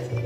you